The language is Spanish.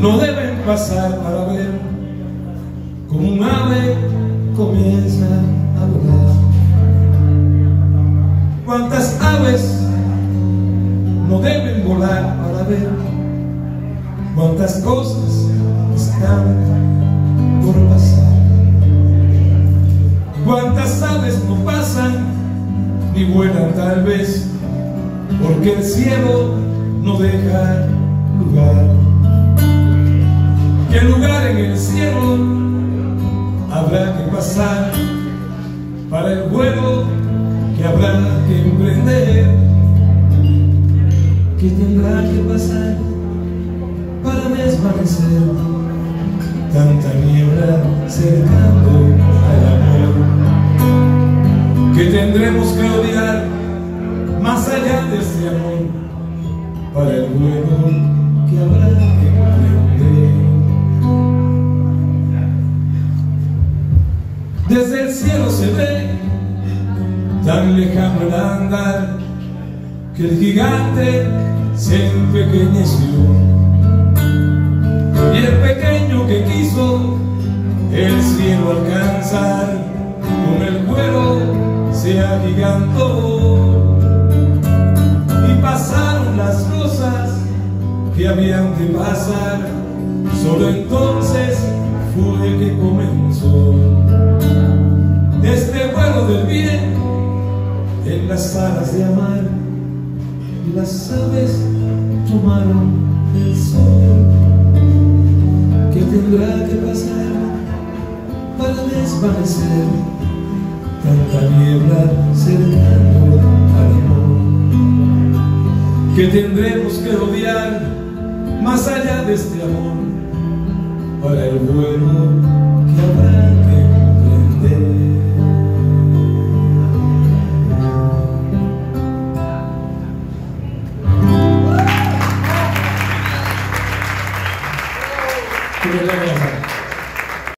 no deben pasar para ver como un ave comienza a volar. ¿Cuántas aves no deben volar para ver cuántas cosas están por pasar? ¿Cuántas aves no pasan ni vuelan tal vez porque el cielo no deja el cielo habrá que pasar para el vuelo que habrá que emprender? ¿Qué tendrá que pasar para desvanecer tanta niebla cercando al amor? ¿Qué tendremos que odiar más allá de este amor para el vuelo que habrá que Desde el cielo se ve tan lejano el andar que el gigante se empequeñeció. Y el pequeño que quiso el cielo alcanzar con el vuelo se agigantó. Y pasaron las cosas que habían de pasar solo entonces fue que comenzó las de amar y las aves tomaron el sol. Que tendrá que pasar para desvanecer tanta niebla cercano al amor que tendremos que odiar más allá de este amor para el vuelo Julio Mendoza.